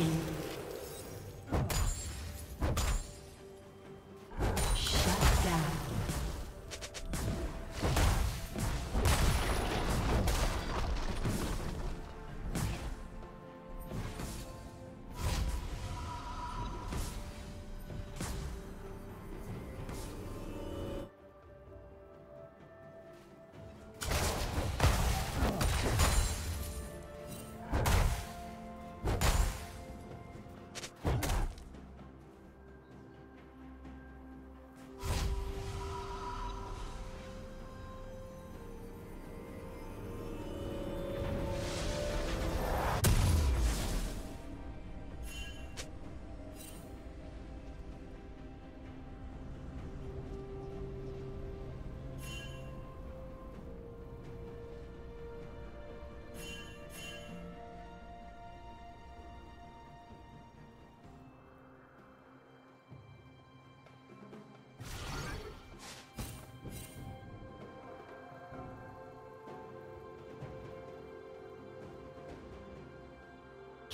team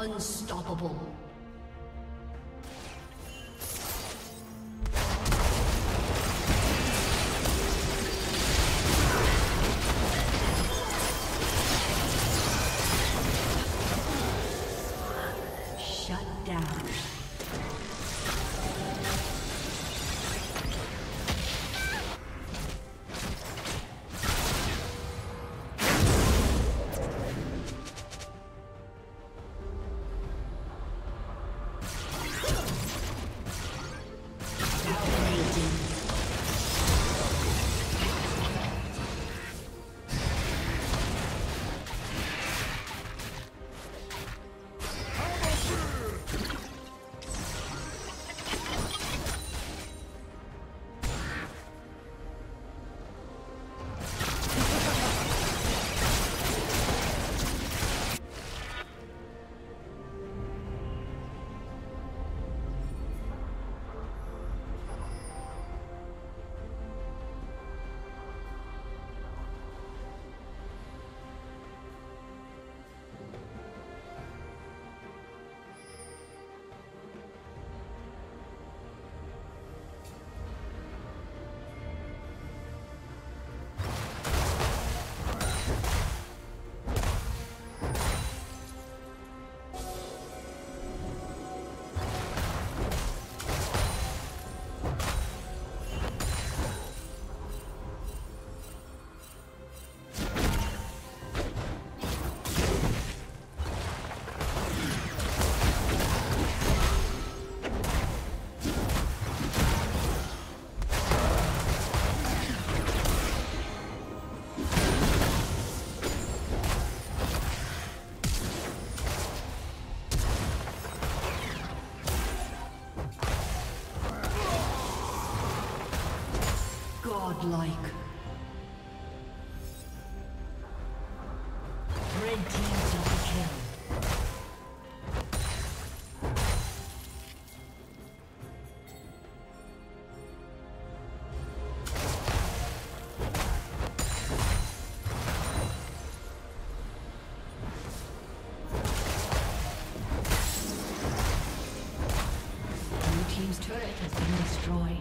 Unstoppable. godlike. turret has been destroyed.